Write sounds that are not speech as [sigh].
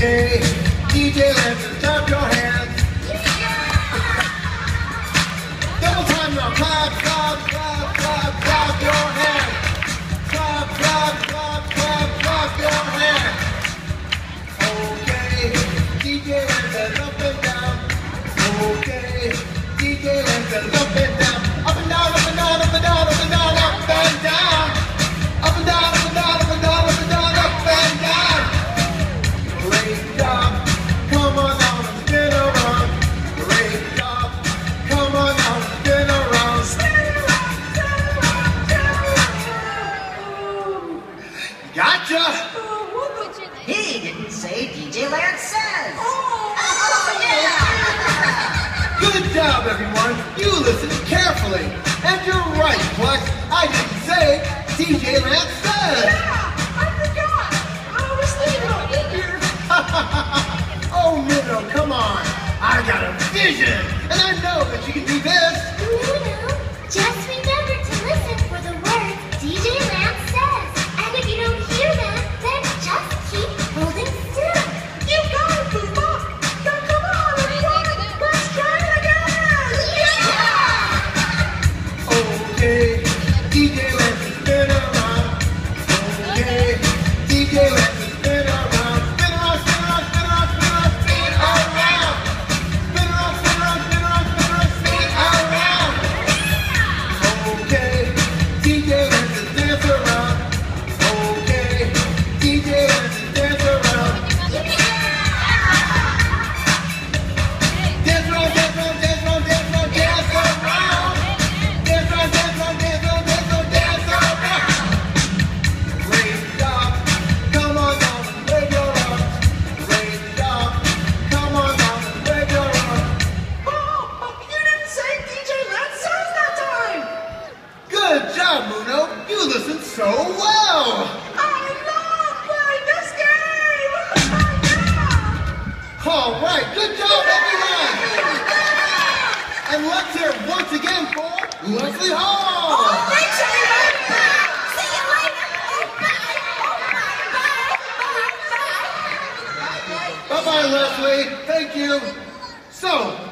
DJ, DJ Gotcha! Oh, he didn't say DJ Lance says! Oh, oh yeah! Good job, everyone! You listened carefully! And you're right, Plex! I didn't say DJ Lance says! Yeah! I forgot! I was thinking about figure! [laughs] oh, Muno, come on! I got a vision! And I know that you can do this! so well. I love playing this game. yeah. All right, good job, everyone. Yeah. And let's hear it once again for Leslie Hall. Oh, thanks, Bye, bye, Leslie. Thank you. So,